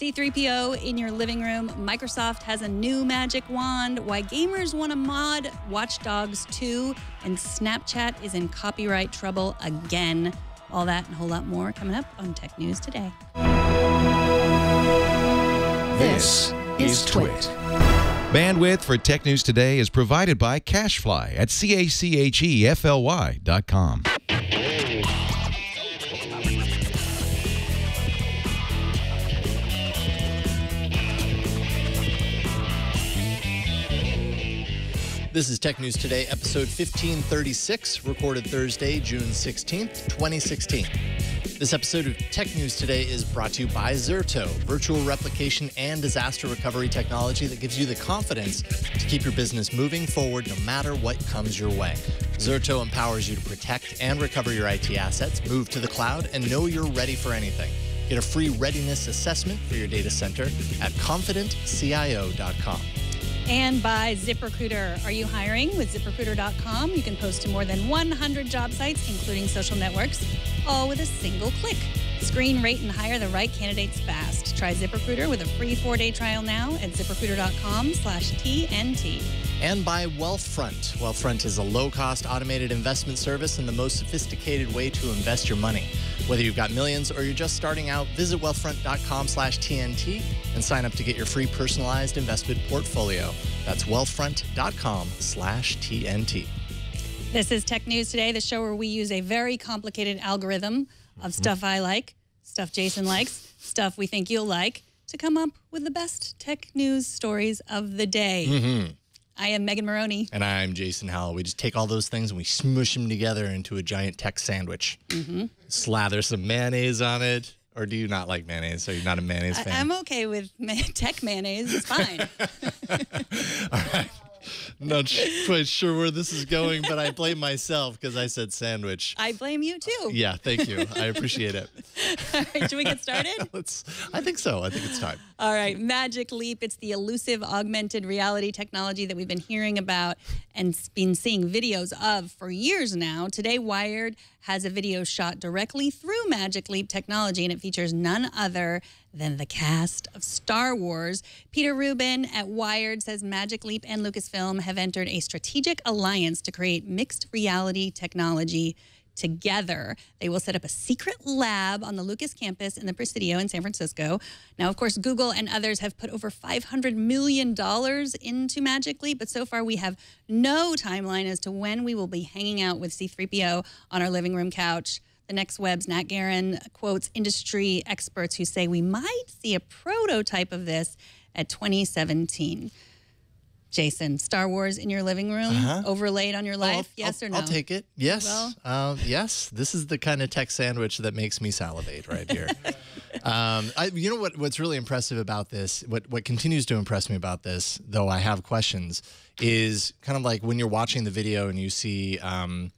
C3PO in your living room. Microsoft has a new magic wand. Why gamers want to mod Watch Dogs 2. And Snapchat is in copyright trouble again. All that and a whole lot more coming up on Tech News today. This is Twit. Bandwidth for Tech News Today is provided by CacheFly at C-A-C-H-E-F-L-Y dot com. This is Tech News Today, episode 1536, recorded Thursday, June 16th, 2016. This episode of Tech News Today is brought to you by Zerto, virtual replication and disaster recovery technology that gives you the confidence to keep your business moving forward no matter what comes your way. Zerto empowers you to protect and recover your IT assets, move to the cloud, and know you're ready for anything. Get a free readiness assessment for your data center at confidentcio.com and by ZipRecruiter. Are you hiring with ZipRecruiter.com? You can post to more than 100 job sites, including social networks, all with a single click. Screen, rate, and hire the right candidates fast. Try ZipRecruiter with a free four-day trial now at ZipRecruiter.com slash TNT. And by Wealthfront. Wealthfront is a low-cost automated investment service and the most sophisticated way to invest your money. Whether you've got millions or you're just starting out, visit wealthfront.com slash TNT and sign up to get your free personalized investment portfolio. That's wealthfront.com slash TNT. This is Tech News Today, the show where we use a very complicated algorithm of stuff I like, stuff Jason likes, stuff we think you'll like, to come up with the best tech news stories of the day. Mm-hmm. I am Megan Morrone. And I'm Jason Howell. We just take all those things and we smush them together into a giant tech sandwich. Mm-hmm. Slather some mayonnaise on it. Or do you not like mayonnaise? Are you not a mayonnaise fan? I- I'm okay with ma- tech mayonnaise. It's fine. all right. Not quite sure where this is going, but I blame myself because I said sandwich. I blame you too. Uh, yeah, thank you. I appreciate it. All right, should we get started? Let's. I think so. I think it's time. All right, Magic Leap. It's the elusive augmented reality technology that we've been hearing about and been seeing videos of for years now. Today, Wired has a video shot directly through Magic Leap technology, and it features none other than the cast of Star Wars. Peter Rubin at Wired says Magic Leap and Lucasfilm have entered a strategic alliance to create mixed reality technology together. They will set up a secret lab on the Lucas campus in the Presidio in San Francisco. Now, of course, Google and others have put over $500 million into Magic Leap, but so far we have no timeline as to when we will be hanging out with C3PO on our living room couch. The Next Web's Nat Guerin quotes industry experts who say we might see a prototype of this at 2017. Jason, Star Wars in your living room, Uh-huh. overlaid on your life? Yes I'll, or no? I'll take it. Yes. Well- Uh, yes. This is the kind of tech sandwich that makes me salivate right here. um, I, you know what? What's really impressive about this, what what continues to impress me about this, though I have questions, is kind of like when you're watching the video and you see. Um,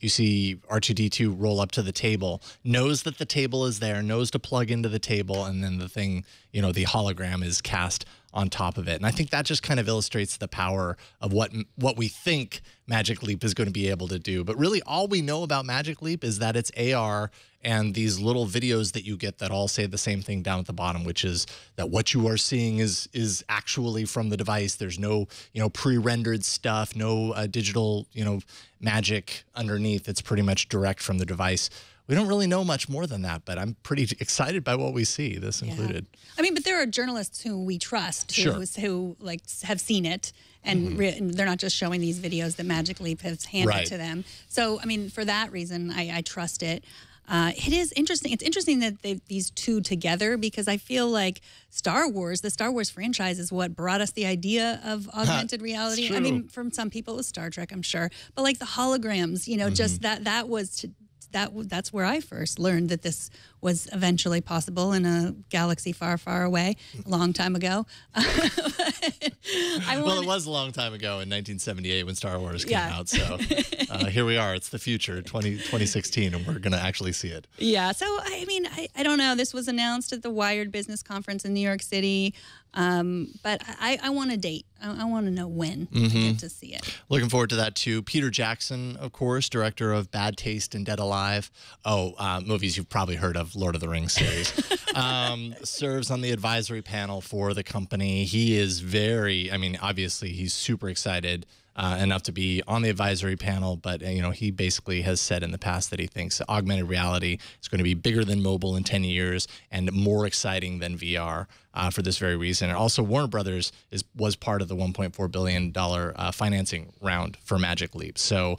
you see R2D2 roll up to the table, knows that the table is there, knows to plug into the table, and then the thing, you know, the hologram is cast on top of it. And I think that just kind of illustrates the power of what what we think Magic Leap is going to be able to do. But really, all we know about Magic Leap is that it's AR and these little videos that you get that all say the same thing down at the bottom, which is that what you are seeing is is actually from the device. There's no you know pre-rendered stuff, no uh, digital you know magic underneath. It's pretty much direct from the device. We don't really know much more than that, but I'm pretty excited by what we see. This included. I mean, but there are journalists who we trust who, Sure. Who like have seen it and, re- and they're not just showing these videos that Magic Leap has handed Right. to them. So, I mean, for that reason, I, I trust it. Uh, it is interesting. It's interesting that they these two together because I feel like Star Wars, the Star Wars franchise, is what brought us the idea of augmented reality. I mean, from some people, it was Star Trek, I'm sure, but like the holograms, you know, just Mm-hmm. that that was to, that that's where I first learned that this was eventually possible in a galaxy far, far away, a long time ago. I Well, it was a long time ago in 1978 when Star Wars came Yeah. out. So uh, here we are. It's the future, 20, 2016, and we're going to actually see it. Yeah. So, I mean, I, I don't know. This was announced at the Wired Business Conference in New York City. Um, but I, I want a date. I, I want to know when Mm-hmm. get to see it. Looking forward to that too. Peter Jackson, of course, director of Bad Taste and Dead Alive. Oh, uh, movies you've probably heard of of Lord of the Rings series. um, serves on the advisory panel for the company. He is very, I mean, obviously, he's super excited uh, enough to be on the advisory panel, but uh, you know he basically has said in the past that he thinks augmented reality is going to be bigger than mobile in 10 years and more exciting than VR uh, for this very reason. And also, Warner Brothers is was part of the 1.4 billion dollar uh, financing round for Magic Leap. So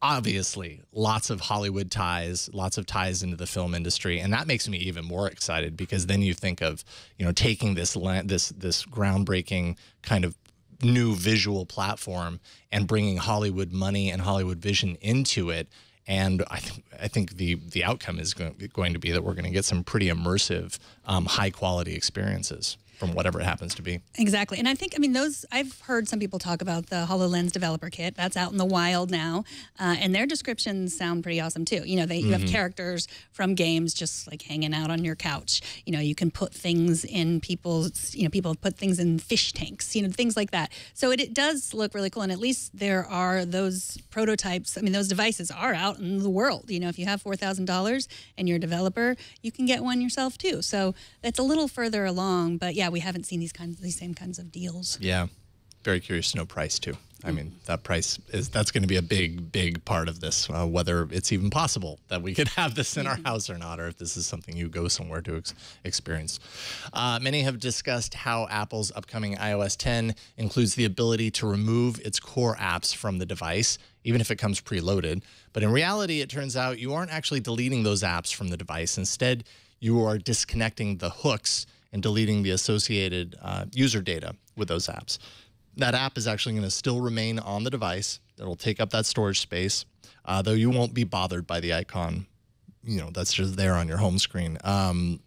obviously lots of Hollywood ties, lots of ties into the film industry, and that makes me even more excited because then you think of you know taking this this this groundbreaking kind of new visual platform and bringing Hollywood money and Hollywood vision into it. And I think I think the the outcome is going to be that we're going to get some pretty immersive, um, high quality experiences from whatever it happens to be. Exactly. And I think, I mean, those, I've heard some people talk about the HoloLens developer kit. That's out in the wild now. Uh, and their descriptions sound pretty awesome too. You know, they, you mm -hmm. have mm-hmm. characters from games just like hanging out on your couch. You know, you can put things in people's, you know, people put things in fish tanks, you know, things like that. So it, it does look really cool. And at least there are those prototypes. I mean, those devices are out in the world. You know, if you have $4,000 and you're a developer, you can get one yourself too. So that's a little further along. But yeah, yeah, we haven't seen these kinds, these same kinds of deals. Yeah, very curious to know price too. I mean, that price is that's going to be a big, big part of this. Uh, whether it's even possible that we could have this in our mm-hmm. house or not, or if this is something you go somewhere to ex experience. Uh, many have discussed how Apple's upcoming iOS 10 includes the ability to remove its core apps from the device, even if it comes preloaded. But in reality, it turns out you aren't actually deleting those apps from the device. Instead, you are disconnecting the hooks and deleting the associated uh, user data with those apps. That app is actually going to still remain on the device. It'll take up that storage space, uh, though you won't be bothered by the icon. You know, that's just there on your home screen. Um,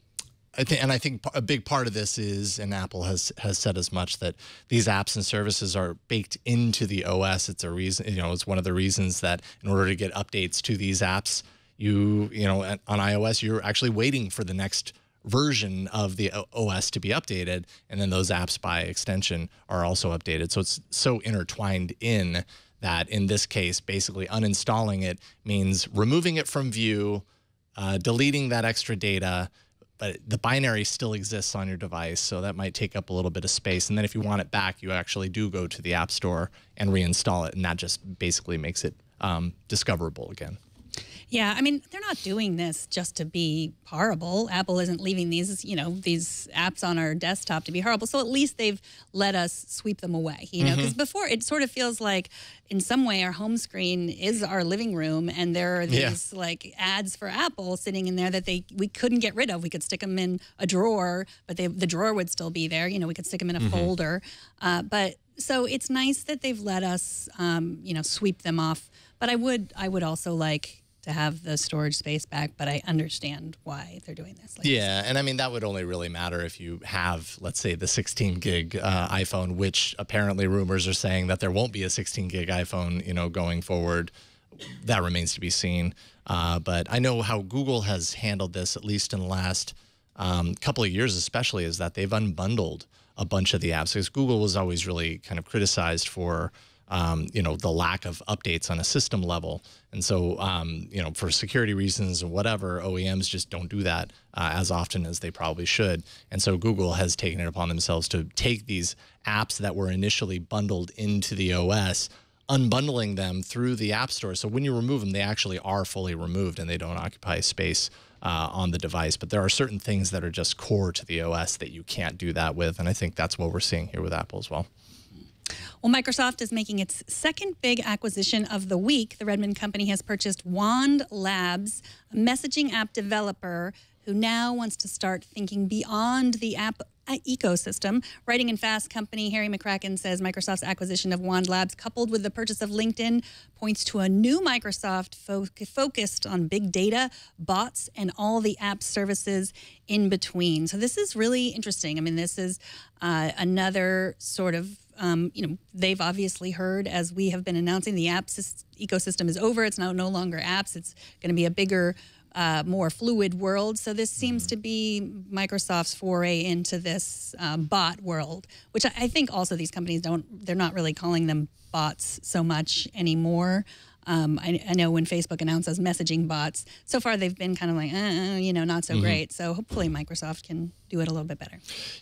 I think, and I think a big part of this is, and Apple has has said as much that these apps and services are baked into the OS. It's a reason, you know, it's one of the reasons that in order to get updates to these apps, you, you know, on iOS, you're actually waiting for the next version of the OS to be updated, and then those apps by extension are also updated. So it's so intertwined in that in this case, basically uninstalling it means removing it from view, uh, deleting that extra data, but the binary still exists on your device, so that might take up a little bit of space. And then if you want it back, you actually do go to the App Store and reinstall it, and that just basically makes it um, discoverable again. Yeah, I mean, they're not doing this just to be horrible. Apple isn't leaving these, you know, these apps on our desktop to be horrible. So at least they've let us sweep them away, you know, because mm-hmm. before it sort of feels like in some way our home screen is our living room and there are these yeah. like ads for Apple sitting in there that they we couldn't get rid of. We could stick them in a drawer, but they, the drawer would still be there. You know, we could stick them in a mm-hmm. folder. Uh, but so it's nice that they've let us, um, you know, sweep them off. But I would, I would also like to have the storage space back, but I understand why they're doing this. Like yeah, and I mean that would only really matter if you have, let's say, the 16 gig uh, iPhone, which apparently rumors are saying that there won't be a 16 gig iPhone, you know, going forward. That remains to be seen. Uh, but I know how Google has handled this, at least in the last um, couple of years, especially, is that they've unbundled a bunch of the apps because Google was always really kind of criticized for um, you know, the lack of updates on a system level. And so, um, you know, for security reasons or whatever, OEMs just don't do that uh, as often as they probably should. And so Google has taken it upon themselves to take these apps that were initially bundled into the OS, unbundling them through the App Store. So when you remove them, they actually are fully removed and they don't occupy space uh, on the device. But there are certain things that are just core to the OS that you can't do that with. And I think that's what we're seeing here with Apple as well. Well, Microsoft is making its second big acquisition of the week. The Redmond company has purchased Wand Labs, a messaging app developer who now wants to start thinking beyond the app uh, ecosystem. Writing in Fast company Harry McCracken says Microsoft's acquisition of Wand Labs, coupled with the purchase of LinkedIn, points to a new Microsoft fo focused on big data, bots, and all the app services in between. So this is really interesting. I mean, this is uh, another sort of um, you know, they've obviously heard as we have been announcing the apps ecosystem is over. It's now no longer apps. It's going to be a bigger, uh, more fluid world. So this seems to be Microsoft's foray into this um, bot world, which I, I, think also these companies don't. They're not really calling them bots so much anymore. Um, I, I, know when Facebook announces messaging bots, so far they've been kind of like, uh, you know, not so mm-hmm. great. So hopefully Microsoft can do it a little bit better.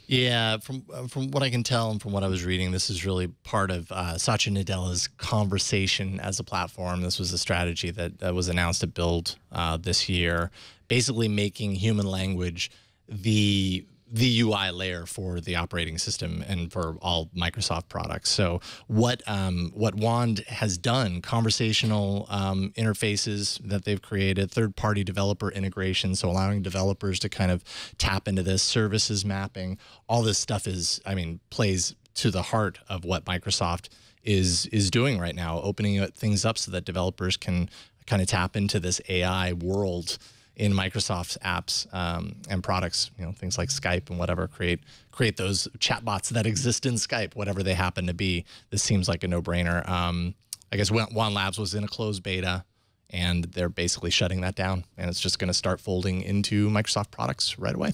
Yeah, from uh, from what I can tell and from what I was reading, this is really part of uh, Satya Nadella's conversation as a platform. This was a strategy that, that was announced at Build uh, this year, basically making human language the the UI layer for the operating system and for all Microsoft products. So what um, what Wand has done, conversational um, interfaces that they've created, third party developer integration, so allowing developers to kind of tap into this services mapping, all this stuff is, I mean, plays to the heart of what Microsoft is is doing right now, opening things up so that developers can kind of tap into this AI world in Microsoft's apps um, and products, you know, things like Skype and whatever, create create those chatbots that exist in Skype, whatever they happen to be. This seems like a no-brainer. Um, I guess Wand Labs was in a closed beta, and they're basically shutting that down, and it's just going to start folding into Microsoft products right away.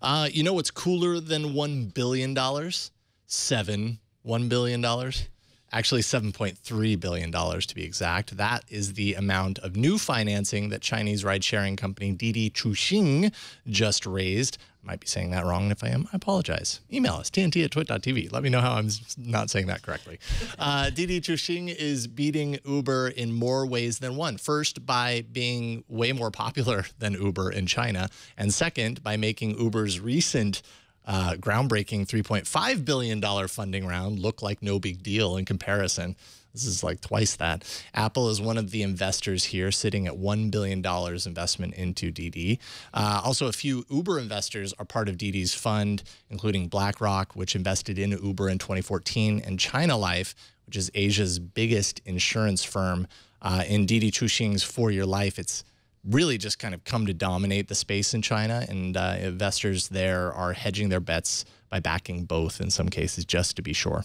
Uh, you know what's cooler than one billion dollars? Seven one billion dollars actually $7.3 billion to be exact. That is the amount of new financing that Chinese ride sharing company Didi Chuxing just raised. I might be saying that wrong. If I am, I apologize. Email us, tnt at twit.tv. Let me know how I'm not saying that correctly. Uh, Didi Chuxing is beating Uber in more ways than one. First, by being way more popular than Uber in China. And second, by making Uber's recent uh, groundbreaking $3.5 billion funding round look like no big deal in comparison. This is like twice that. Apple is one of the investors here, sitting at $1 billion investment into Didi. Uh, also, a few Uber investors are part of Didi's fund, including BlackRock, which invested in Uber in 2014, and China Life, which is Asia's biggest insurance firm. Uh, in Didi Chuxing's four year life, it's really just kind of come to dominate the space in China, and uh, investors there are hedging their bets by backing both in some cases, just to be sure.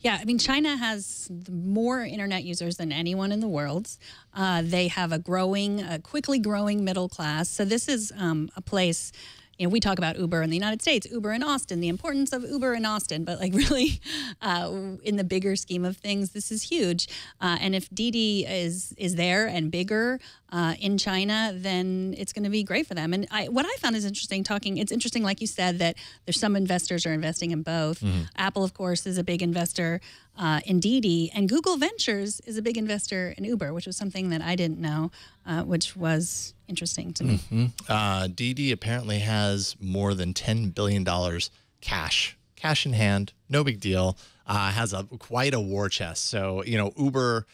Yeah, I mean, China has more internet users than anyone in the world. Uh, they have a growing, a quickly growing middle class. So this is um, a place you know, we talk about Uber in the United States, Uber in Austin, the importance of Uber in Austin, but like really, uh, in the bigger scheme of things, this is huge. Uh, and if Didi is is there and bigger uh, in China, then it's going to be great for them. And I, what I found is interesting. Talking, it's interesting, like you said, that there's some investors are investing in both. Mm-hmm. Apple, of course, is a big investor uh, in Didi, and Google Ventures is a big investor in Uber, which was something that I didn't know, uh, which was interesting to me. Mm-hmm. Uh, Didi apparently has more than $10 billion cash, cash in hand, no big deal. Uh, has a quite a war chest. So, you know, Uber,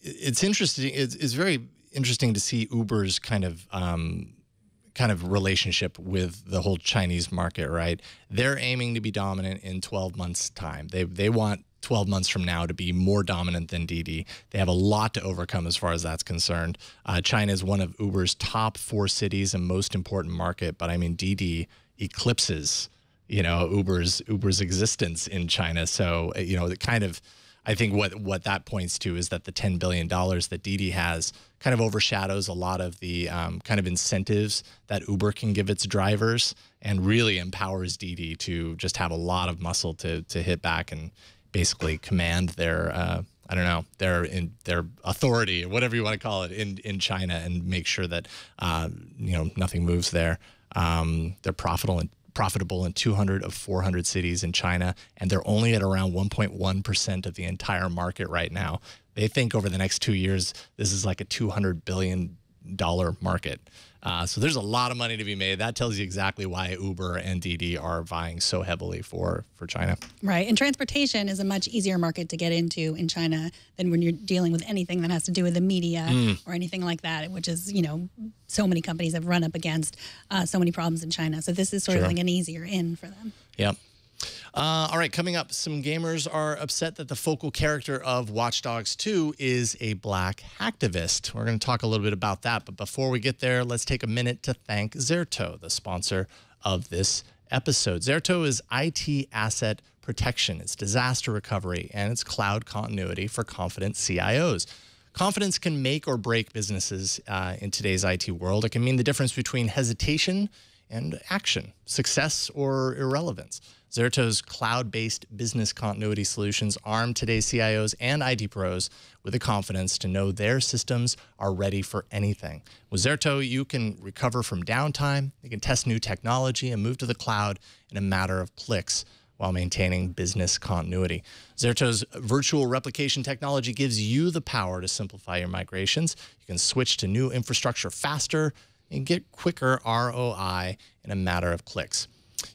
it's interesting. It's, it's very interesting to see Uber's kind of, um, kind of relationship with the whole Chinese market, right? They're aiming to be dominant in 12 months time. They, they want 12 months from now to be more dominant than Didi. They have a lot to overcome as far as that's concerned. Uh, China is one of Uber's top four cities and most important market, but I mean, Didi eclipses, you know, Uber's Uber's existence in China. So, uh, you know, the kind of, I think what what that points to is that the $10 billion that Didi has kind of overshadows a lot of the um, kind of incentives that Uber can give its drivers and really empowers Didi to just have a lot of muscle to to hit back and basically command their uh, I don't know their in their authority or whatever you want to call it in in China and make sure that uh, you know nothing moves there. Um, they're profitable and profitable in 200 of 400 cities in China, and they're only at around 1.1 percent of the entire market right now. They think over the next two years, this is like a 200 billion dollar market. Uh, so there's a lot of money to be made. That tells you exactly why Uber and Didi are vying so heavily for for China. Right, and transportation is a much easier market to get into in China than when you're dealing with anything that has to do with the media mm. or anything like that, which is you know so many companies have run up against uh, so many problems in China. So this is sort sure. of like an easier in for them. Yep. Uh, all right, coming up, some gamers are upset that the focal character of Watch Dogs 2 is a black hacktivist. We're going to talk a little bit about that, but before we get there, let's take a minute to thank Zerto, the sponsor of this episode. Zerto is IT asset protection, it's disaster recovery, and it's cloud continuity for confident CIOs. Confidence can make or break businesses uh, in today's IT world. It can mean the difference between hesitation and action, success or irrelevance. Zerto's cloud based business continuity solutions arm today's CIOs and IT pros with the confidence to know their systems are ready for anything. With Zerto, you can recover from downtime, you can test new technology, and move to the cloud in a matter of clicks while maintaining business continuity. Zerto's virtual replication technology gives you the power to simplify your migrations. You can switch to new infrastructure faster and get quicker ROI in a matter of clicks.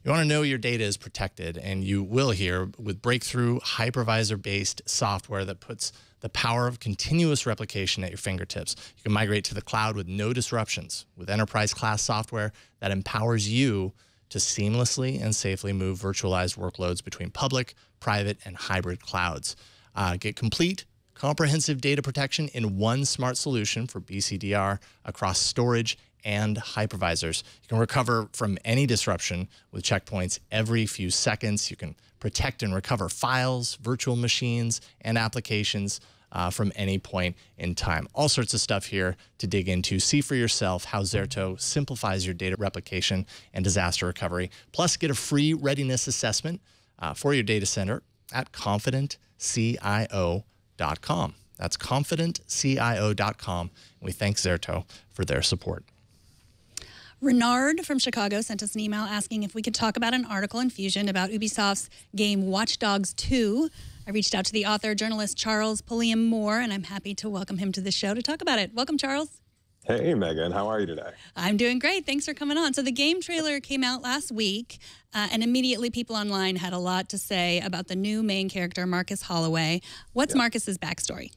You want to know your data is protected, and you will here with breakthrough hypervisor based software that puts the power of continuous replication at your fingertips. You can migrate to the cloud with no disruptions with enterprise class software that empowers you to seamlessly and safely move virtualized workloads between public, private, and hybrid clouds. Uh, get complete, comprehensive data protection in one smart solution for BCDR across storage and hypervisors. You can recover from any disruption with checkpoints every few seconds. You can protect and recover files, virtual machines, and applications uh, from any point in time. All sorts of stuff here to dig into. See for yourself how Zerto simplifies your data replication and disaster recovery. Plus, get a free readiness assessment uh, for your data center at confidentcio.com. That's confidentcio.com. We thank Zerto for their support. Renard from Chicago sent us an email asking if we could talk about an article in Fusion about Ubisoft's game Watch Dogs 2. I reached out to the author, journalist Charles Pulliam Moore, and I'm happy to welcome him to the show to talk about it. Welcome, Charles. Hey, Megan. How are you today? I'm doing great. Thanks for coming on. So, the game trailer came out last week, uh, and immediately people online had a lot to say about the new main character, Marcus Holloway. What's yeah. Marcus's backstory?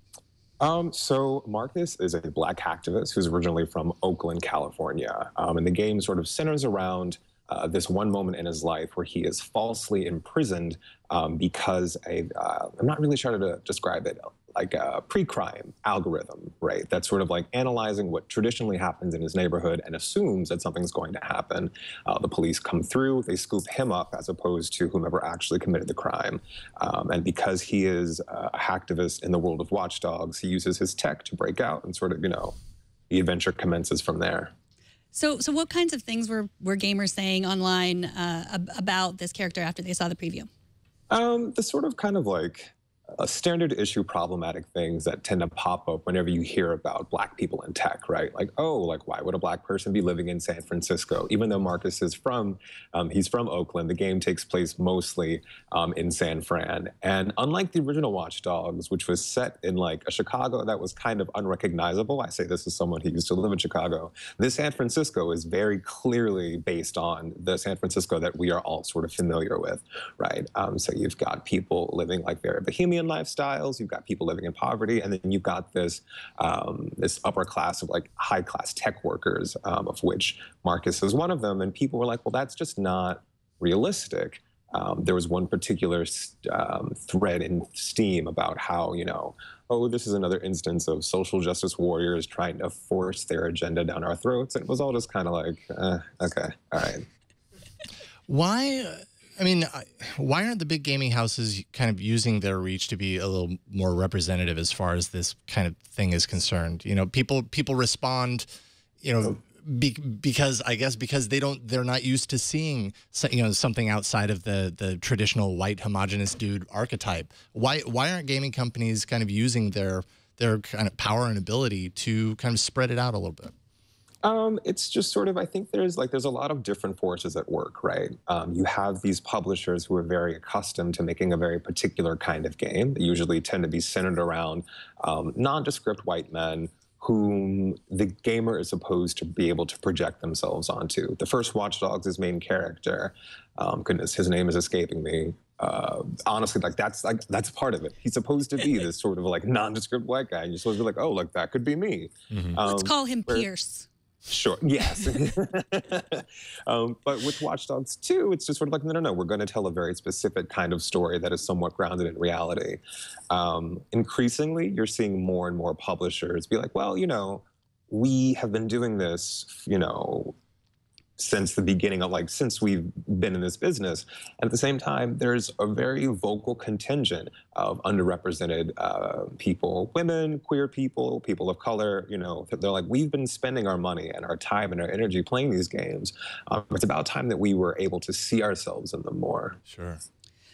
Um, so Marcus is a black activist who's originally from Oakland, California, um, and the game sort of centers around uh, this one moment in his life where he is falsely imprisoned um, because a, uh, I'm not really sure how to describe it, like a pre-crime algorithm, right? That's sort of like analyzing what traditionally happens in his neighborhood and assumes that something's going to happen. Uh, the police come through, they scoop him up as opposed to whomever actually committed the crime. Um, and because he is a hacktivist in the world of Watch Dogs, he uses his tech to break out and sort of, you know, the adventure commences from there. So, so what kinds of things were, were gamers saying online uh, about this character after they saw the preview? Um, the sort of kind of like a standard issue problematic things that tend to pop up whenever you hear about black people in tech, right? Like, oh, like why would a black person be living in San Francisco? Even though Marcus is from, um, he's from Oakland. The game takes place mostly um, in San Fran, and unlike the original Watch Dogs, which was set in like a Chicago that was kind of unrecognizable, I say this as someone who used to live in Chicago. This San Francisco is very clearly based on the San Francisco that we are all sort of familiar with, right? Um, so you've got people living like very bohemian lifestyles. You've got people living in poverty, and then you've got this um, this upper class of like high class tech workers, um, of which Marcus is one of them. And people were like, well, that's just not realistic. Um, there was one particular um, thread in Steam about how, you know, oh, this is another instance of social justice warriors trying to force their agenda down our throats. And it was all just kind of like, uh, okay, all right. Why? I mean, why aren't the big gaming houses kind of using their reach to be a little more representative as far as this kind of thing is concerned? You know, people people respond, you know, be, because I guess because they don't they're not used to seeing you know something outside of the the traditional white homogenous dude archetype. Why why aren't gaming companies kind of using their their kind of power and ability to kind of spread it out a little bit? Um, it's just sort of, I think there's like, there's a lot of different forces at work, right? Um, you have these publishers who are very accustomed to making a very particular kind of game. They usually tend to be centered around um, nondescript white men whom the gamer is supposed to be able to project themselves onto. The first Watch Dogs' main character, um, goodness, his name is escaping me. Uh, honestly, like that's like that's part of it. He's supposed to be this sort of like nondescript white guy, and you're supposed to be like, oh, like that could be me. Mm-hmm. Um, Let's call him Pearce. Sure. Yes. um, but with Watch Dogs 2, it's just sort of like, no, no, no. We're going to tell a very specific kind of story that is somewhat grounded in reality. Um, increasingly, you're seeing more and more publishers be like, well, you know, we have been doing this, you know, since the beginning of like since we've been in this business. And at the same time, there's a very vocal contingent of underrepresented uh, people, women, queer people, people of color. You know, they're like, we've been spending our money and our time and our energy playing these games. Um, it's about time that we were able to see ourselves in them more. Sure.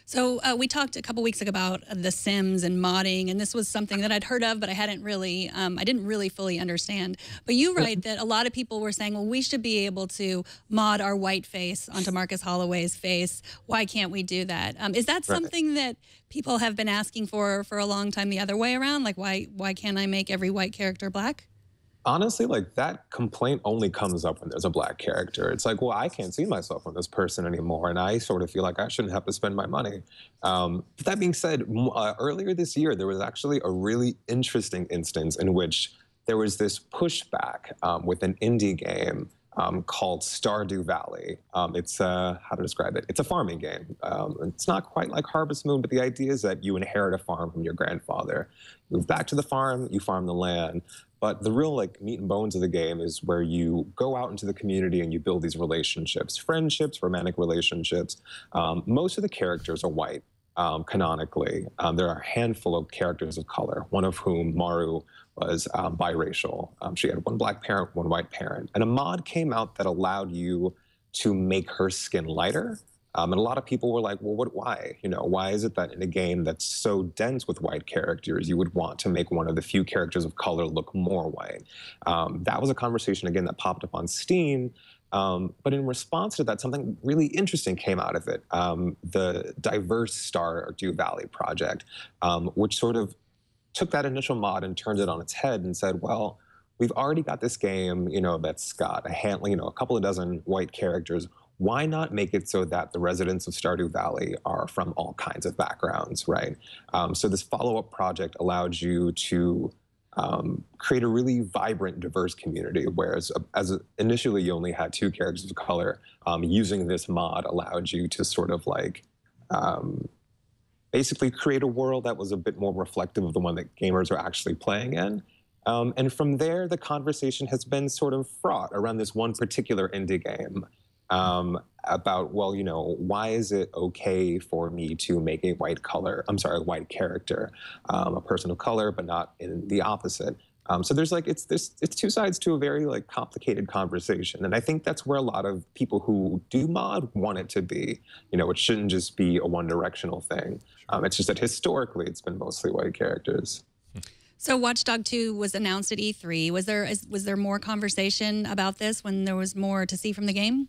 So uh, we talked a couple weeks ago about The Sims and modding, and this was something that I'd heard of, but I hadn't really, um, I didn't really fully understand. But you write that a lot of people were saying, well, we should be able to mod our white face onto Marcus Holloway's face. Why can't we do that? Um, is that something that people have been asking for for a long time the other way around? Like, why why can't I make every white character black? Honestly, like that complaint only comes up when there's a black character. It's like, well, I can't see myself on this person anymore, and I sort of feel like I shouldn't have to spend my money. Um, but that being said, uh, earlier this year, there was actually a really interesting instance in which there was this pushback um, with an indie game um, called Stardew Valley. Um, it's how to describe it? It's a farming game. Um, it's not quite like Harvest Moon, but the idea is that you inherit a farm from your grandfather. You move back to the farm, you farm the land, but the real like meat and bones of the game is where you go out into the community and you build these relationships, friendships, romantic relationships. Um, most of the characters are white. Um, canonically, um, there are a handful of characters of color, one of whom, Maru, was um, biracial. Um, she had one black parent, one white parent. And a mod came out that allowed you to make her skin lighter um, and a lot of people were like, well, what, why? You know, why is it that in a game that's so dense with white characters, you would want to make one of the few characters of color look more white? Um, that was a conversation, again, that popped up on Steam. Um, but in response to that, something really interesting came out of it. Um, the Diverse Stardew Valley project, um, which sort of took that initial mod and turned it on its head and said, well, we've already got this game, you know, that's got a handle, you know, a couple of dozen white characters why not make it so that the residents of Stardew Valley are from all kinds of backgrounds, right? Um, so this follow-up project allowed you to um, create a really vibrant, diverse community. Whereas uh, as initially you only had two characters of color, um, using this mod allowed you to sort of like um, basically create a world that was a bit more reflective of the one that gamers are actually playing in. Um, and from there, the conversation has been sort of fraught around this one particular indie game um, about well you know why is it okay for me to make a white color i'm sorry a white character um, a person of color but not in the opposite? Um, so there's like it's this it's two sides to a very like complicated conversation. And i think that's where a lot of people who do mod want it to be. You know it shouldn't just be a one directional thing um, it's just that historically it's been mostly white characters. So Watchdog 2 was announced at E3. Was there is, was there more conversation about this when there was more to see from the game?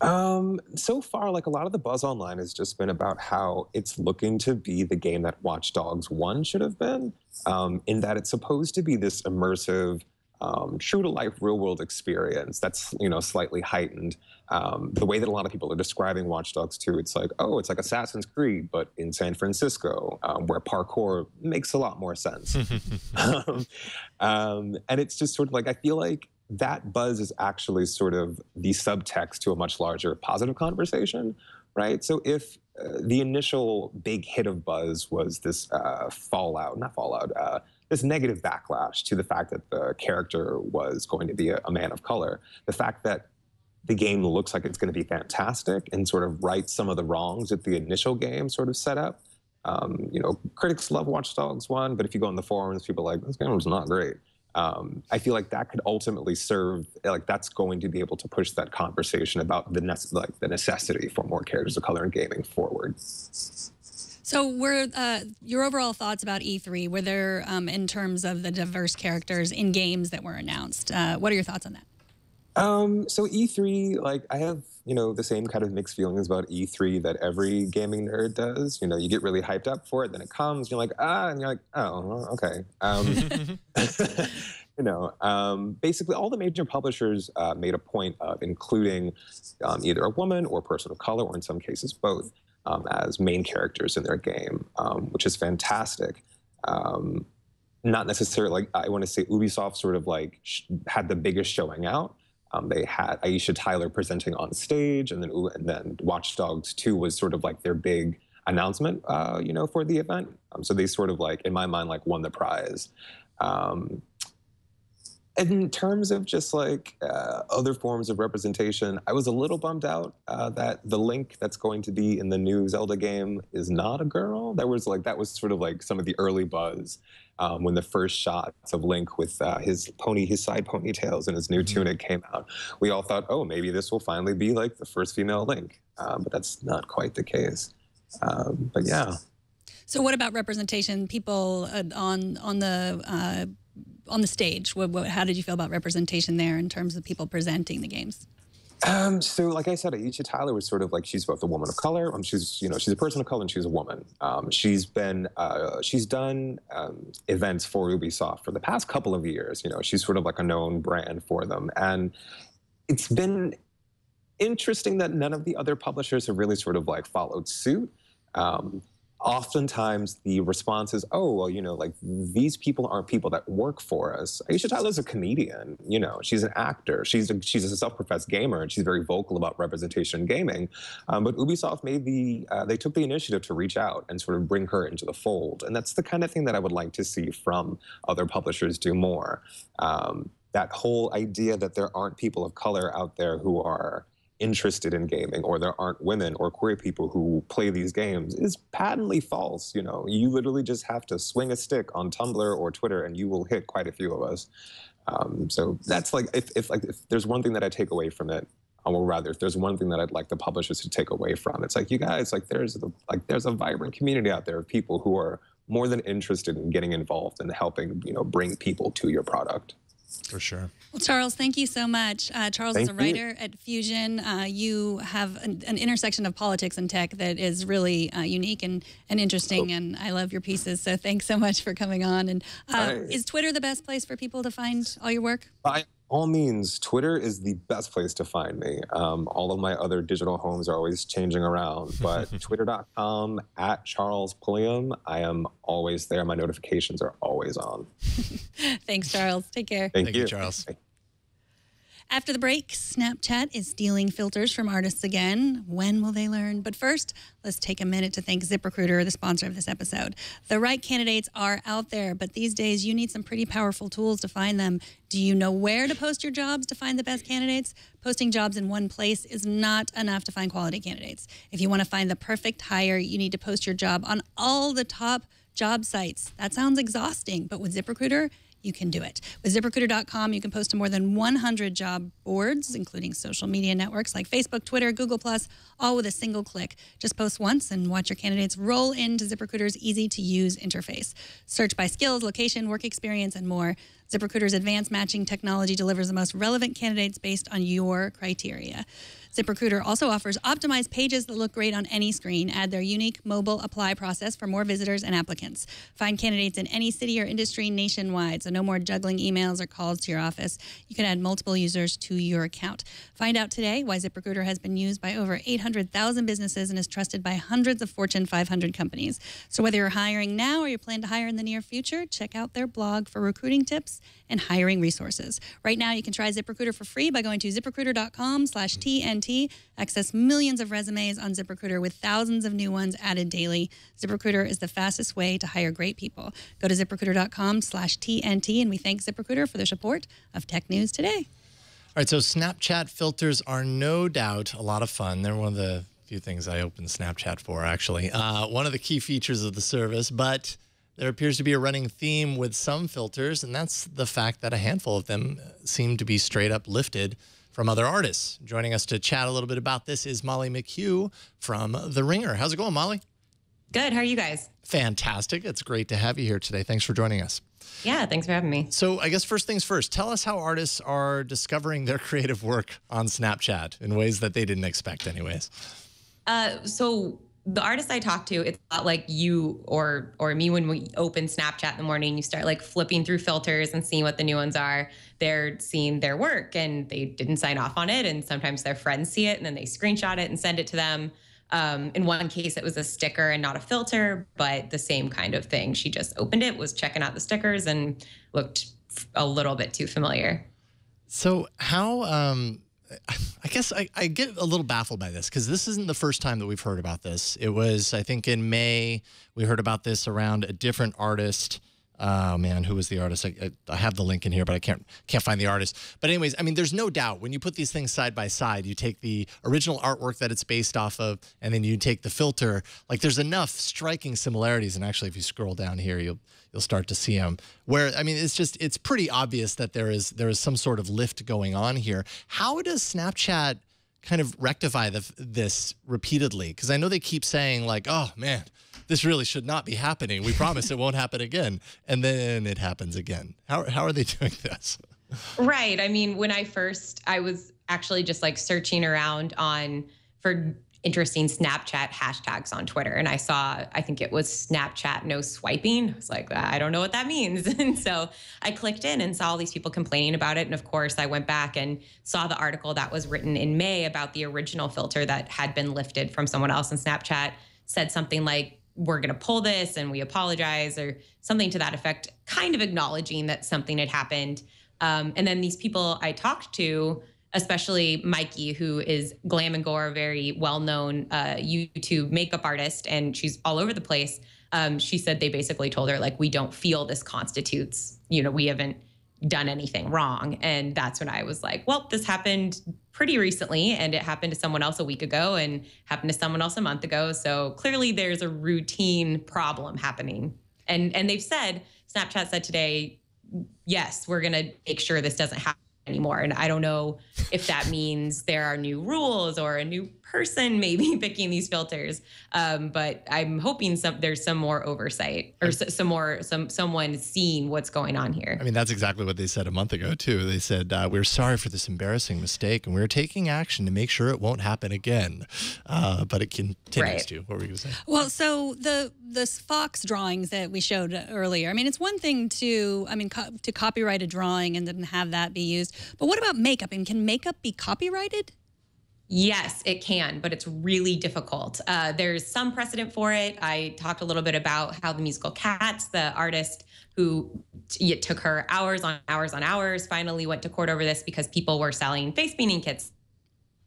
Um, so far, like a lot of the buzz online has just been about how it's looking to be the game that Watch Dogs 1 should have been, um, in that it's supposed to be this immersive, um, true to life real world experience that's you know slightly heightened. Um, the way that a lot of people are describing Watch Dogs 2, it's like, oh, it's like Assassin's Creed, but in San Francisco, um, where parkour makes a lot more sense. Um, um, and it's just sort of like I feel like that buzz is actually sort of the subtext to a much larger positive conversation, right? So if uh, the initial big hit of buzz was this uh, fallout, not fallout, uh, this negative backlash to the fact that the character was going to be a, a man of color, the fact that the game looks like it's going to be fantastic and sort of right some of the wrongs that the initial game sort of set up. Um, you know, critics love Watch Dogs 1, but if you go on the forums, people are like, this game was not great um, I feel like that could ultimately serve like that's going to be able to push that conversation about the like the necessity for more characters of color in gaming forward. So, were uh, your overall thoughts about E3? Were there, um, in terms of the diverse characters in games that were announced? Uh, what are your thoughts on that? Um, so E3, like I have, you know, the same kind of mixed feelings about E3 that every gaming nerd does. You know, you get really hyped up for it, then it comes, you're like, ah, and you're like, oh, okay. Um, you know, um, basically all the major publishers uh, made a point of including um, either a woman or a person of color, or in some cases both, um, as main characters in their game, um, which is fantastic. Um, not necessarily like I want to say Ubisoft sort of like sh- had the biggest showing out, um, they had Aisha Tyler presenting on stage, and then and then Watch Dogs 2 was sort of like their big announcement, uh, you know, for the event. Um, so they sort of like, in my mind, like won the prize. Um, in terms of just like uh, other forms of representation, I was a little bummed out uh, that the Link that's going to be in the new Zelda game is not a girl. That was like that was sort of like some of the early buzz um, when the first shots of Link with uh, his pony, his side ponytails, and his new mm-hmm. tunic came out. We all thought, oh, maybe this will finally be like the first female Link, um, but that's not quite the case. Um, but yeah. So, what about representation? People uh, on on the uh, on the stage? What, what, how did you feel about representation there in terms of people presenting the games? Um, so, like I said, Aisha Tyler was sort of like she's both a woman of color. Um, she's you know she's a person of color and she's a woman. Um, she's been uh, she's done um, events for Ubisoft for the past couple of years. You know, she's sort of like a known brand for them, and it's been interesting that none of the other publishers have really sort of like followed suit. Um, oftentimes the response is, oh, well, you know, like these people aren't people that work for us. Aisha Tyler's a comedian, you know, she's an actor. She's a, she's a self-professed gamer and she's very vocal about representation in gaming. Um, but Ubisoft made the, uh, they took the initiative to reach out and sort of bring her into the fold. And that's the kind of thing that I would like to see from other publishers do more. Um, that whole idea that there aren't people of color out there who are interested in gaming or there aren't women or queer people who play these games is patently false you know? You literally just have to swing a stick on tumblr or twitter and you will hit quite a few of us. Um, so that's like if, if like if there's one thing that i take away from it or rather if there's one thing that i'd like the publishers to take away from it's like you guys like there's a, like there's a vibrant community out there of people who are more than interested in getting involved and helping you know bring people to your product for sure. Well, Charles, thank you so much. Uh, Charles thank is a writer you. at Fusion. Uh, you have an, an, intersection of politics and tech that is really uh, unique and, and interesting, oh. and I love your pieces. So thanks so much for coming on. And uh, is Twitter the best place for people to find all your work? I all means, Twitter is the best place to find me. Um, all of my other digital homes are always changing around, but twitter.com at Charles Pulliam, I am always there. My notifications are always on. Thanks, Charles. Take care. Thank, Thank you. you, Charles. Bye. After the break, Snapchat is stealing filters from artists again. When will they learn? But first, let's take a minute to thank ZipRecruiter, the sponsor of this episode. The right candidates are out there, but these days you need some pretty powerful tools to find them. Do you know where to post your jobs to find the best candidates? Posting jobs in one place is not enough to find quality candidates. If you want to find the perfect hire, you need to post your job on all the top job sites. That sounds exhausting, but with ZipRecruiter, you can do it. With ziprecruiter.com, you can post to more than 100 job boards, including social media networks like Facebook, Twitter, Google, all with a single click. Just post once and watch your candidates roll into ZipRecruiter's easy to use interface. Search by skills, location, work experience, and more. ZipRecruiter's advanced matching technology delivers the most relevant candidates based on your criteria. ZipRecruiter also offers optimized pages that look great on any screen. Add their unique mobile apply process for more visitors and applicants. Find candidates in any city or industry nationwide, so no more juggling emails or calls to your office. You can add multiple users to your account. Find out today why ZipRecruiter has been used by over 800,000 businesses and is trusted by hundreds of Fortune 500 companies. So whether you're hiring now or you plan to hire in the near future, check out their blog for recruiting tips and hiring resources. Right now, you can try ZipRecruiter for free by going to ziprecruiter.com slash TNT. Access millions of resumes on ZipRecruiter with thousands of new ones added daily. ZipRecruiter is the fastest way to hire great people. Go to ziprecruiter.com slash TNT, and we thank ZipRecruiter for their support of Tech News Today. All right, so Snapchat filters are no doubt a lot of fun. They're one of the few things I open Snapchat for, actually. Uh, one of the key features of the service, but there appears to be a running theme with some filters, and that's the fact that a handful of them seem to be straight up lifted from other artists. Joining us to chat a little bit about this is Molly McHugh from The Ringer. How's it going, Molly? Good. How are you guys? Fantastic. It's great to have you here today. Thanks for joining us. Yeah, thanks for having me. So, I guess first things first, tell us how artists are discovering their creative work on Snapchat in ways that they didn't expect, anyways. Uh, so, the artists I talk to, it's not like you or or me when we open Snapchat in the morning, you start like flipping through filters and seeing what the new ones are. They're seeing their work and they didn't sign off on it. And sometimes their friends see it and then they screenshot it and send it to them. Um, in one case, it was a sticker and not a filter, but the same kind of thing. She just opened it, was checking out the stickers, and looked a little bit too familiar. So, how um, I guess I, I, get a little baffled by this because this isn't the first time that we've heard about this. It was, I think, in May we heard about this around a different artist oh man, who was the artist? I, I have the link in here, but I can't can't find the artist. But anyways, I mean, there's no doubt when you put these things side by side, you take the original artwork that it's based off of, and then you take the filter. Like, there's enough striking similarities. And actually, if you scroll down here, you'll you'll start to see them. Where I mean, it's just it's pretty obvious that there is there is some sort of lift going on here. How does Snapchat kind of rectify the, this repeatedly? Because I know they keep saying like, "Oh man, this really should not be happening. We promise it won't happen again," and then it happens again. How how are they doing this? Right. I mean, when I first, I was actually just like searching around on for interesting Snapchat hashtags on Twitter. And I saw, I think it was Snapchat no swiping. I was like, I don't know what that means. And so I clicked in and saw all these people complaining about it. And of course, I went back and saw the article that was written in May about the original filter that had been lifted from someone else. in Snapchat said something like, we're going to pull this and we apologize or something to that effect, kind of acknowledging that something had happened. Um, and then these people I talked to, especially Mykie, who is Glam and Gore, very well known uh, YouTube makeup artist, and she's all over the place. Um, she said they basically told her, like, we don't feel this constitutes, you know, we haven't done anything wrong. And that's when I was like, well, this happened pretty recently and it happened to someone else a week ago and happened to someone else a month ago. So clearly there's a routine problem happening. And and they've said, Snapchat said today, yes, we're going to make sure this doesn't happen anymore. And I don't know if that means there are new rules or a new person maybe picking these filters. Um, but I'm hoping some there's some more oversight or s- some more some someone seeing what's going on here. I mean, that's exactly what they said a month ago too. They said uh, we're sorry for this embarrassing mistake, and we're taking action to make sure it won't happen again. Uh, but it continues Right. to. What were you going to say? Well, so the the fox drawings that we showed earlier. I mean, it's one thing to I mean co- to copyright a drawing and then have that be used, but what about makeup? I mean, can makeup be copyrighted? Yes, it can, but it's really difficult. Uh, there's some precedent for it. I talked a little bit about how the musical Cats, the artist who it took her hours on hours on hours, finally went to court over this because people were selling face painting kits,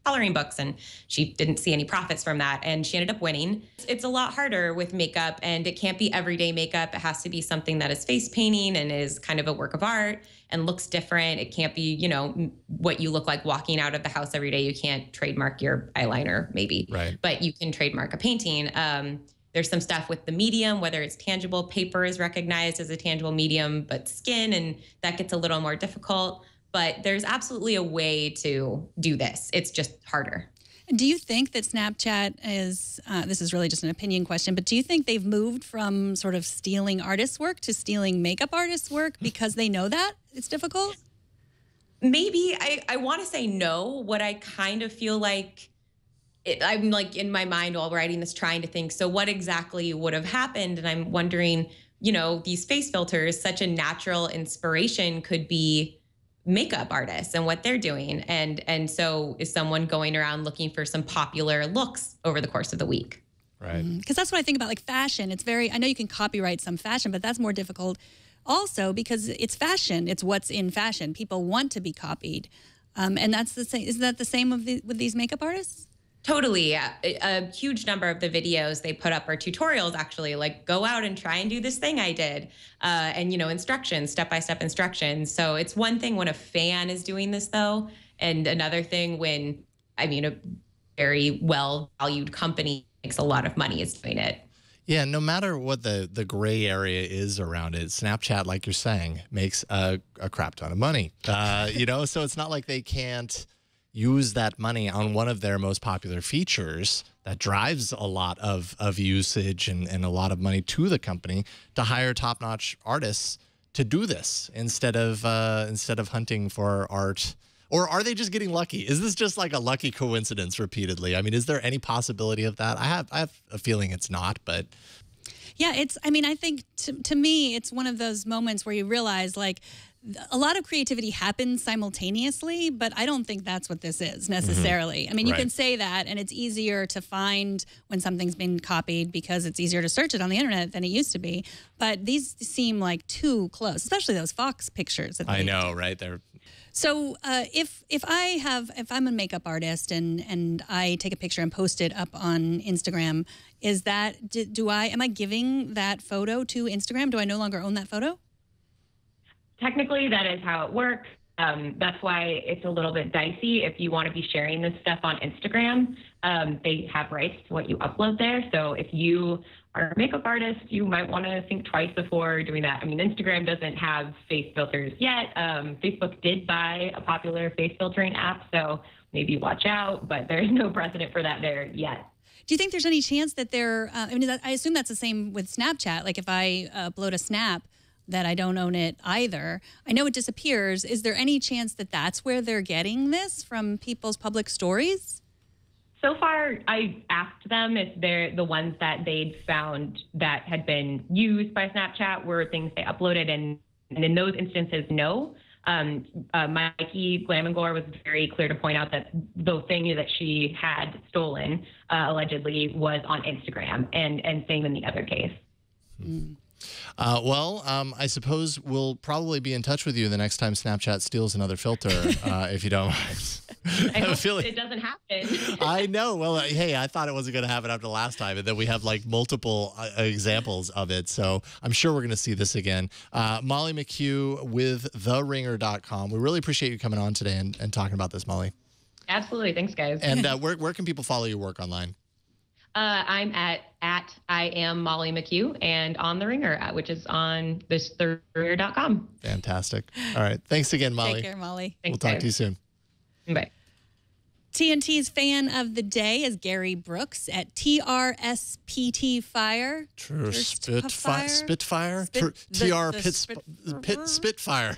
coloring books, and she didn't see any profits from that. And she ended up winning. It's a lot harder with makeup, and it can't be everyday makeup. It has to be something that is face painting and is kind of a work of art and looks different. It can't be, you know, what you look like walking out of the house every day. You can't trademark your eyeliner, maybe, Right. but you can trademark a painting. Um, there's some stuff with the medium, whether it's tangible. Paper is recognized as a tangible medium, but skin, and that gets a little more difficult. But there's absolutely a way to do this. It's just harder. Do you think that Snapchat is, uh, this is really just an opinion question, but do you think they've moved from sort of stealing artists' work to stealing makeup artists' work because they know that it's difficult? maybe I, I want to say no. What I kind of feel like it, I'm like in my mind while writing this, trying to think, so what exactly would have happened? And I'm wondering, you know, these face filters, such a natural inspiration could be makeup artists and what they're doing. And and so is someone going around looking for some popular looks over the course of the week? Right. Because that's what I think about like fashion. It's very, I know you can copyright some fashion, but that's more difficult also because it's fashion. It's what's in fashion. People want to be copied. Um, and that's the same. Is that the same with, the, with these makeup artists? Totally. A, a huge number of the videos they put up are tutorials, actually, like go out and try and do this thing I did. Uh, and, you know, instructions, step by step instructions. So it's one thing when a fan is doing this, though. And another thing when, I mean, a very well valued company makes a lot of money is doing it. Yeah, no matter what the the gray area is around it, Snapchat, like you're saying, makes a, a crap ton of money. Uh, you know, so it's not like they can't use that money on one of their most popular features that drives a lot of of usage and, and a lot of money to the company to hire top notch artists to do this instead of uh, instead of hunting for art. Or are they just getting lucky? Is this just like a lucky coincidence repeatedly? I mean, is there any possibility of that? I have I have a feeling it's not, but Yeah, it's, I mean, I think to, to me, it's one of those moments where you realize like a lot of creativity happens simultaneously, but I don't think that's what this is necessarily. I mean, you Right. can say that, and it's easier to find when something's been copied because it's easier to search it on the internet than it used to be. But these seem like too close, especially those Fox pictures. That I know, right? They're So uh, if if I have if I'm a makeup artist and and I take a picture and post it up on Instagram, is that do, do I am I giving that photo to Instagram? Do I no longer own that photo? Technically, that is how it works. Um, that's why it's a little bit dicey if you want to be sharing this stuff on Instagram. Um, they have rights to what you upload there. So if you are a makeup artist, you might want to think twice before doing that. I mean, Instagram doesn't have face filters yet. Um, Facebook did buy a popular face filtering app, so maybe watch out, but there's no precedent for that there yet. Do you think there's any chance that they're? Uh, I mean, I assume that's the same with Snapchat. Like if I upload a snap that I don't own it either. I know it disappears. Is there any chance that that's where they're getting this from people's public stories? So far, I asked them if they're the ones that they'd found that had been used by Snapchat were things they uploaded, and, and in those instances, no. Um, uh, Mykie Glamengore was very clear to point out that the thing that she had stolen uh, allegedly was on Instagram, and and same in the other case. Mm. Uh, well, um, I suppose we'll probably be in touch with you the next time Snapchat steals another filter, uh, if you don't mind. I, I hope it doesn't happen. I know. Well, uh, hey, I thought it wasn't going to happen after last time, and then we have like multiple uh, examples of it. So I'm sure we're going to see this again. Uh, Molly McHugh with TheRinger.com. We really appreciate you coming on today and, and talking about this, Molly. Absolutely. Thanks, guys. And uh, where, where can people follow your work online? Uh, I'm at at I am Molly McHugh and on the Ringer, uh, which is on this theringer.com. Fantastic. All right. Thanks again, Molly. Take care, Molly. Thanks, we'll talk guys. to you soon. Bye. TNT's fan of the day is Gary Brooks at TRSPT Fire. True. Spitfire. Spitfire. Spit, TR Pit, spit, Pit Spitfire.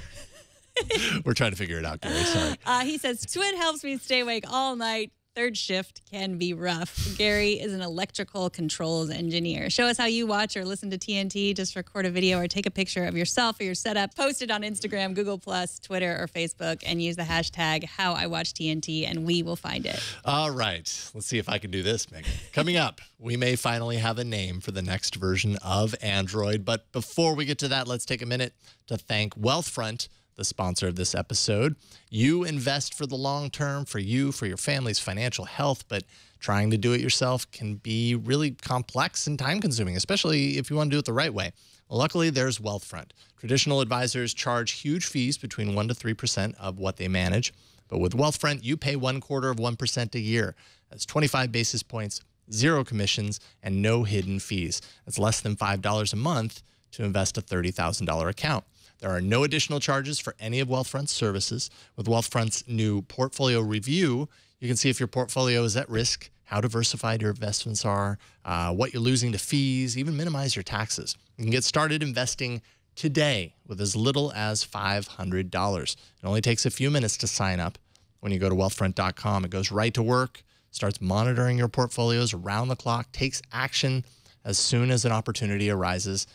We're trying to figure it out, Gary. Sorry. Uh, he says, Twit helps me stay awake all night Third shift can be rough. Gary is an electrical controls engineer. Show us how you watch or listen to TNT. Just record a video or take a picture of yourself or your setup. Post it on Instagram, Google Plus, Twitter, or Facebook, and use the hashtag How I Watch TNT, and we will find it. All right, let's see if I can do this, Megan. Coming up, we may finally have a name for the next version of Android. But before we get to that, let's take a minute to thank Wealthfront the sponsor of this episode. You invest for the long term, for you, for your family's financial health, but trying to do it yourself can be really complex and time consuming, especially if you want to do it the right way. Luckily, there's Wealthfront. Traditional advisors charge huge fees between 1% to 3% of what they manage. But with Wealthfront, you pay one quarter of 1% a year. That's 25 basis points, zero commissions, and no hidden fees. That's less than $5 a month to invest a $30,000 account. There are no additional charges for any of Wealthfront's services. With Wealthfront's new portfolio review, you can see if your portfolio is at risk, how diversified your investments are, uh, what you're losing to fees, even minimize your taxes. You can get started investing today with as little as $500. It only takes a few minutes to sign up. When you go to wealthfront.com, it goes right to work, starts monitoring your portfolios around the clock, takes action as soon as an opportunity arises.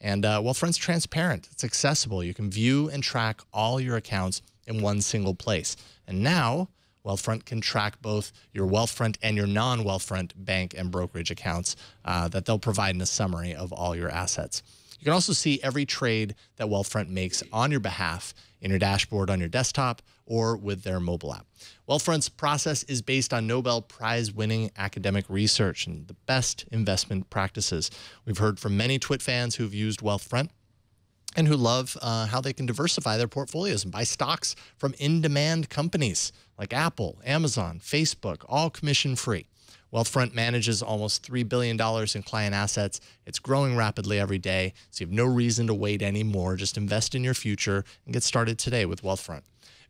And uh, Wealthfront's transparent, it's accessible. You can view and track all your accounts in one single place. And now, Wealthfront can track both your Wealthfront and your non Wealthfront bank and brokerage accounts uh, that they'll provide in a summary of all your assets. You can also see every trade that Wealthfront makes on your behalf in your dashboard on your desktop or with their mobile app. Wealthfront's process is based on Nobel Prize winning academic research and the best investment practices. We've heard from many Twit fans who've used Wealthfront and who love uh, how they can diversify their portfolios and buy stocks from in demand companies like Apple, Amazon, Facebook, all commission free. Wealthfront manages almost $3 billion in client assets. It's growing rapidly every day, so you have no reason to wait anymore. Just invest in your future and get started today with Wealthfront.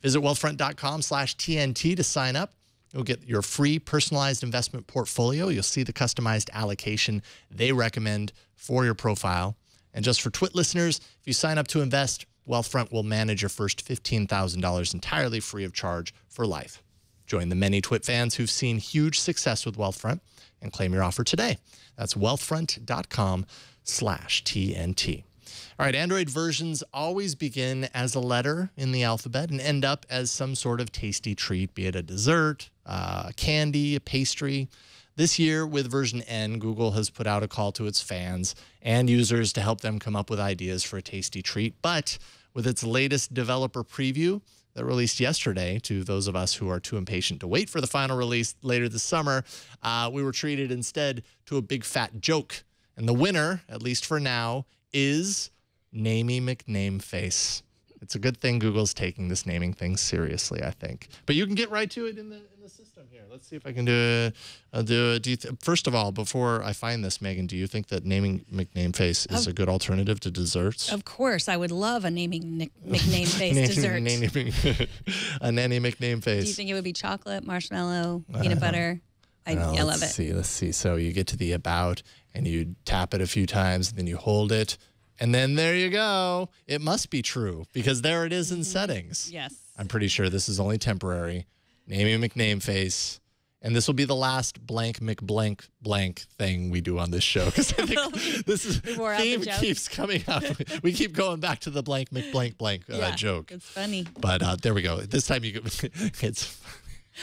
Visit wealthfront.com slash TNT to sign up. You'll get your free personalized investment portfolio. You'll see the customized allocation they recommend for your profile. And just for Twit listeners, if you sign up to invest, Wealthfront will manage your first $15,000 entirely free of charge for life. Join the many Twit fans who've seen huge success with Wealthfront and claim your offer today. That's wealthfront.com slash TNT. All right, Android versions always begin as a letter in the alphabet and end up as some sort of tasty treat, be it a dessert, uh, candy, a pastry. This year, with version N, Google has put out a call to its fans and users to help them come up with ideas for a tasty treat. But with its latest developer preview, that released yesterday to those of us who are too impatient to wait for the final release later this summer. Uh, we were treated instead to a big fat joke. And the winner, at least for now, is Namey McName Face. It's a good thing Google's taking this naming thing seriously, I think. But you can get right to it in the in the system here. Let's see if I can do it. I'll do it. Do you th- first of all, before I find this, Megan, do you think that naming McName Face is a good alternative to desserts? Of course, I would love a naming nick, nickname based dessert. Naming- a nanny McName Do you think it would be chocolate, marshmallow, peanut butter? I, I love let's it. See, let's see. So you get to the about and you tap it a few times, and then you hold it, and then there you go. It must be true because there it is in settings. Yes. I'm pretty sure this is only temporary. Naming McName face. And this will be the last blank McBlank blank thing we do on this show because I think this is out the theme keeps coming up. we keep going back to the blank McBlank blank uh, yeah, joke. It's funny. But uh, there we go. This time you, it's.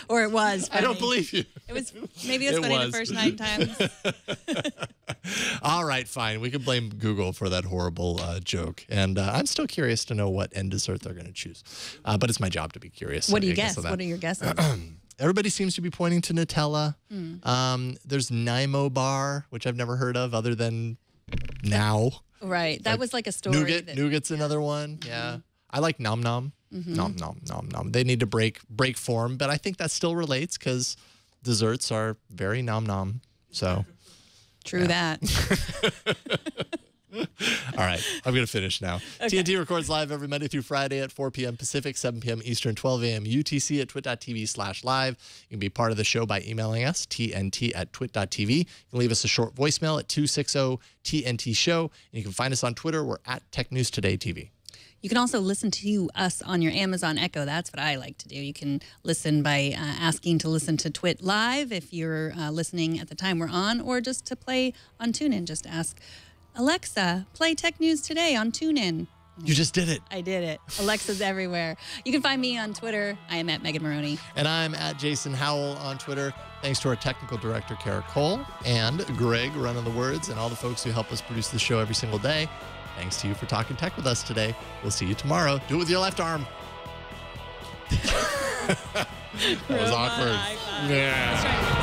Or it was. I don't believe you. It was maybe it was It funny was. the first nine times. All right, fine. We can blame Google for that horrible uh, joke. And uh, I'm still curious to know what N dessert they're going to choose. Uh, but it's my job to be curious. What do you guess guess? What are your guesses? Everybody seems to be pointing to Nutella. Hmm. Um, there's Nanaimo Bar, which I've never heard of other than now. right. That was like a story. Nougat, that- Nougat's another one. Yeah. I like Nom Nom. Mm-hmm. Nom Nom Nom Nom. They need to break break form, but I think that still relates because desserts are very Nom Nom. So, True that. all right, I'm going to finish now. TNT records live every Monday through Friday at 4 p.m. Pacific, 7 p.m. Eastern, 12 a.m. UTC at twit.tv slash live. You can be part of the show by emailing us, tnt at twit.tv. You can leave us a short voicemail at 260 TNT show. And you can find us on Twitter. We're at Tech News Today TV. You can also listen to us on your Amazon Echo. That's what I like to do. You can listen by uh, asking to listen to Twit live if you're uh, listening at the time we're on, or just to play on TuneIn. Just ask Alexa, play Tech News Today on TuneIn. You just did it. I did it. Alexa's everywhere. You can find me on Twitter. I am at Megan Morrone. And I'm at Jason Howell on Twitter. Thanks to our technical director, Kara Cole, and Greg, running the words, and all the folks who help us produce the show every single day. Thanks to you for talking tech with us today. We'll see you tomorrow. Do it with your left arm. that was awkward. Yeah.